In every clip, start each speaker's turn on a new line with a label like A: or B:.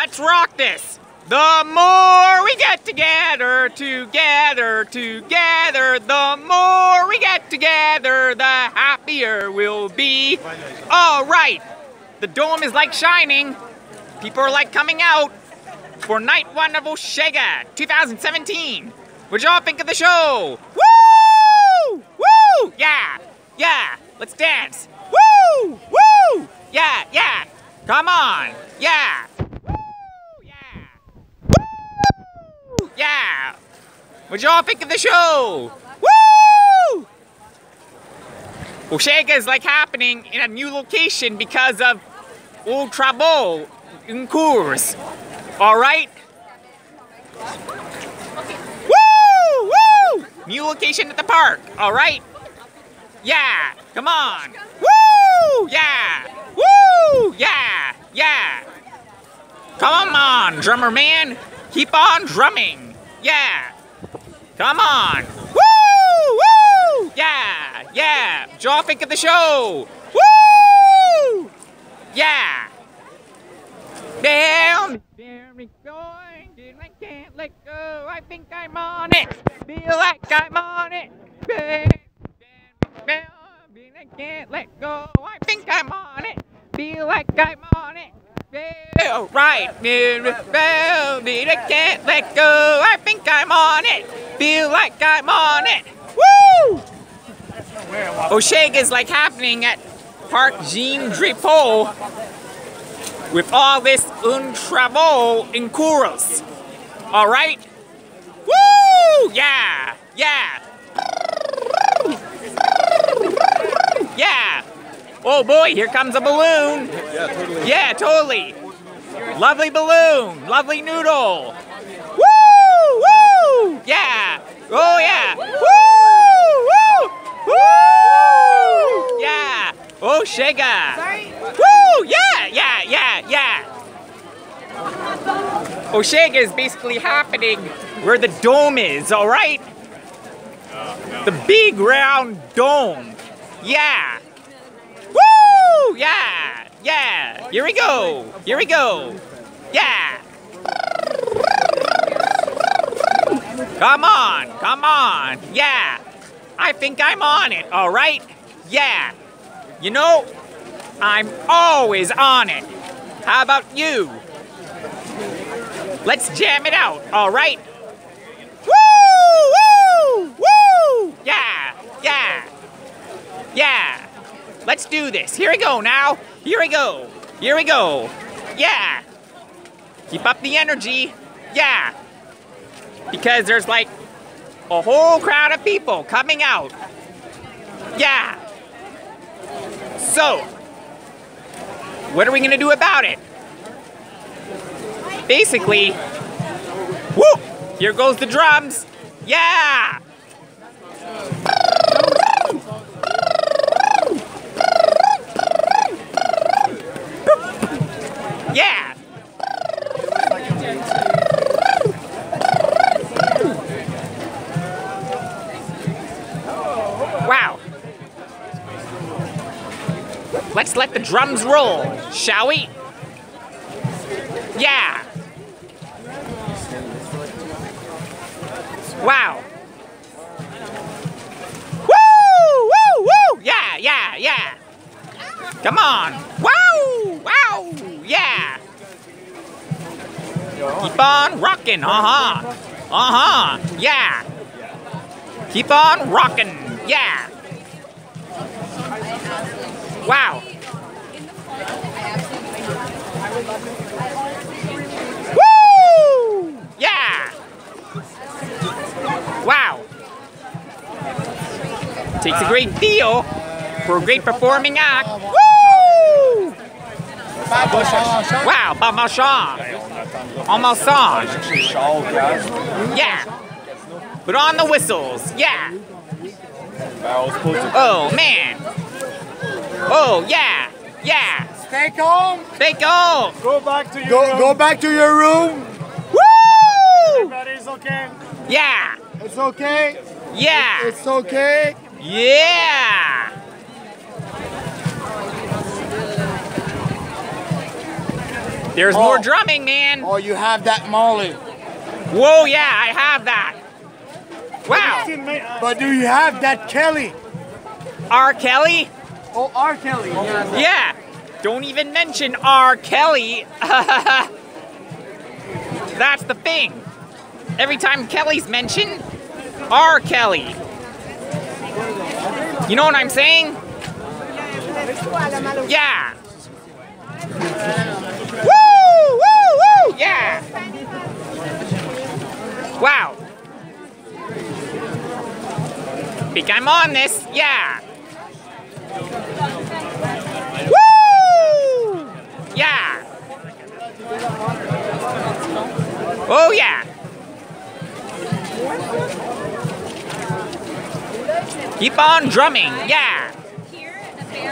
A: Let's rock this. The more we get together, together, together, the more we get together, the happier we'll be. All right. The dome is like shining. People are like coming out for night one of Osheaga 2017. What'd y'all think of the show? Woo! Woo! Yeah! Yeah! Let's dance! Woo! Woo! Yeah! Yeah! Come on! Yeah! Woo! Yeah! What'd y'all think of the show? Woo! Osheaga is like happening in a new location because of Ultra Bowl in Coors. All right? Woo! Woo! New location at the park. All right? Yeah. Come on. Woo! Yeah. Woo! Yeah. Yeah. Come on, drummer man. Keep on drumming. Yeah. Come on. Woo! Woo! Yeah. Yeah. Jaw think of the show. Woo! Yeah. Down. There we going. I can't let go. I think I'm on it. Feel like I'm on it. I can't let go. I think I'm on it. Feel like I'm on it. Feel right. I can't let go. I think I'm on it. Feel like I'm on it. Woo! Osheaga is like happening at Park Jean Drapeau with all this un travel in Kuros. All right? Woo! Yeah! Yeah! Yeah! Oh boy, here comes a balloon.
B: Yeah, totally.
A: Yeah, totally. Lovely balloon. Lovely noodle. Woo! Woo! Yeah! Oh yeah! Woo! Woo! Woo! Yeah! Oh, Shega! Woo! Yeah! Yeah! Yeah! Yeah! Oh, Osheaga is basically happening where the dome is, alright? The big round dome. Yeah. Woo! Yeah. Yeah. Here we go. Here we go. Yeah. Come on. Come on. Yeah. I think I'm on it, alright? Yeah. You know, I'm always on it. How about you? Let's jam it out, all right? Woo! Woo! Woo! Yeah! Yeah! Yeah! Let's do this. Here we go now. Here we go. Here we go. Yeah! Keep up the energy. Yeah! Because there's like a whole crowd of people coming out. Yeah! So, what are we gonna do about it? Basically, whoop! Here goes the drums. Yeah! Let's let the drums roll, shall we? Yeah! Wow. Woo! Woo! Woo! Yeah, yeah, yeah. Come on. Wow! Wow! Yeah. Keep on rocking. Uh-huh. Uh-huh. Yeah. Keep on rocking. Yeah. Wow. Woo! Yeah. Wow. Takes a great deal for a great performing act. Woo! Wow, Bob Marchand. En massage. Yeah. Put on the whistles. Yeah. Oh, man. Oh, yeah. Yeah.
C: Stay calm.
A: Stay calm.
C: Go back to your
B: Go,
C: room.
B: go back to your room.
A: Woo!
C: Everybody's okay.
A: Yeah.
B: It's okay.
A: Yeah.
B: It's okay.
A: Yeah. There's
B: Oh.
A: more drumming, man.
B: Oh, you have that Molly.
A: Whoa, yeah, I have that. Wow.
B: But do you have that Kelly?
A: R. Kelly?
B: Oh, R. Kelly. Yeah.
A: Yeah. Don't even mention R. Kelly. That's the thing. Every time Kelly's mentioned, R. Kelly. You know what I'm saying? Yeah. Woo! Woo! Woo! Yeah. Wow. Think I'm on this? Yeah. Woo! Yeah. Oh yeah. Keep on drumming. Yeah.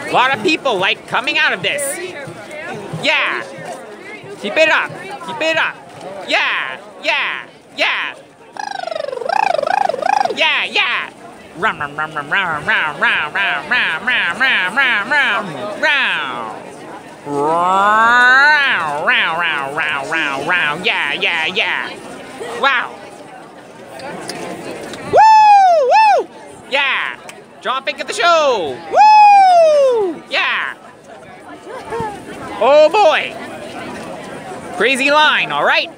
A: A lot of people like coming out of this. Yeah. Keep it up. Keep it up. Yeah. Yeah. Yeah. Yeah. Yeah. Rum rum rum rum rum rum rum rum rum rum rum rum rum rum. Row. Yeah, yeah, yeah. Wow. Woo, woo. Yeah. Jumping at the show. Woo. Yeah. Oh boy. Crazy line, all right?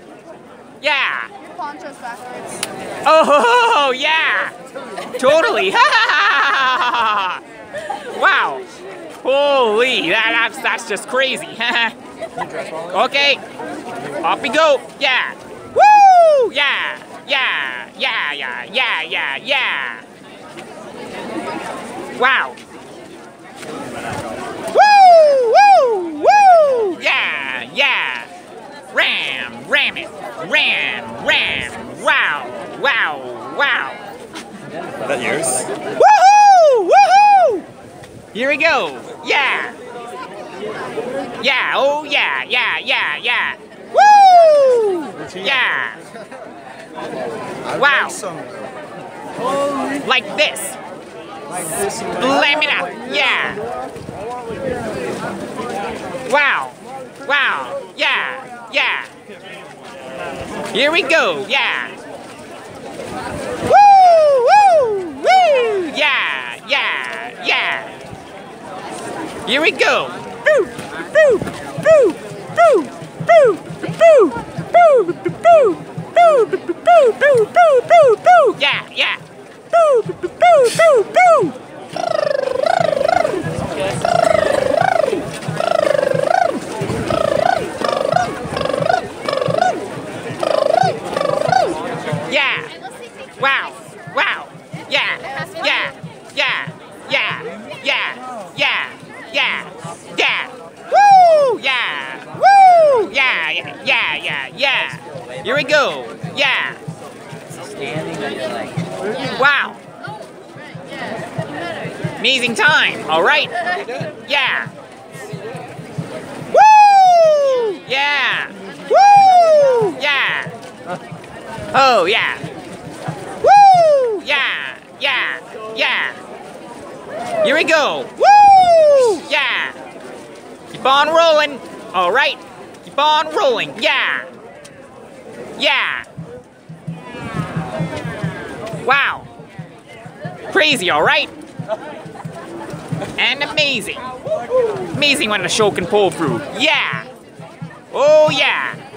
A: Yeah.
D: Ponchos backwards.
A: Oh, yeah. Totally. wow. Holy, that, that's, that's just crazy. okay. Off we go. Yeah. Woo! Yeah. Yeah. Yeah, yeah, yeah, yeah, yeah. Wow. Woo! Woo! Woo! Yeah, yeah. Ram, ram it. Ram, ram. Wow, wow, wow.
E: that yours?
A: Woohoo! Here we go. Yeah. Yeah. Oh yeah. Yeah. Yeah. Yeah. Woo! Yeah. Wow. Like this. Slam it up. Yeah. Wow. Wow. Yeah. Yeah. Here we go. Yeah. Woo! Woo! Woo! Yeah! Yeah! Yeah! Here we go! Boo! Boo! Boo! Boo! Boo! Boo! Boo! Boo! Boo! Boo! Boo! Boo! Boo! Boo! Boo! Yeah! Yeah! Boo! Boo! Boo! Boo! Yeah! Woo! Yeah! Woo! Yeah! Yeah! Yeah! Yeah! Yeah! Here we go! Yeah! Wow! Amazing time! All right! Yeah! Woo! Yeah! Woo! Yeah! Oh yeah! Woo! Yeah! Yeah! Yeah! Here we go! Woo! Keep on rolling! Alright! Keep on rolling! Yeah! Yeah! Wow! Crazy, alright? And amazing! Amazing when the show can pull through! Yeah! Oh yeah!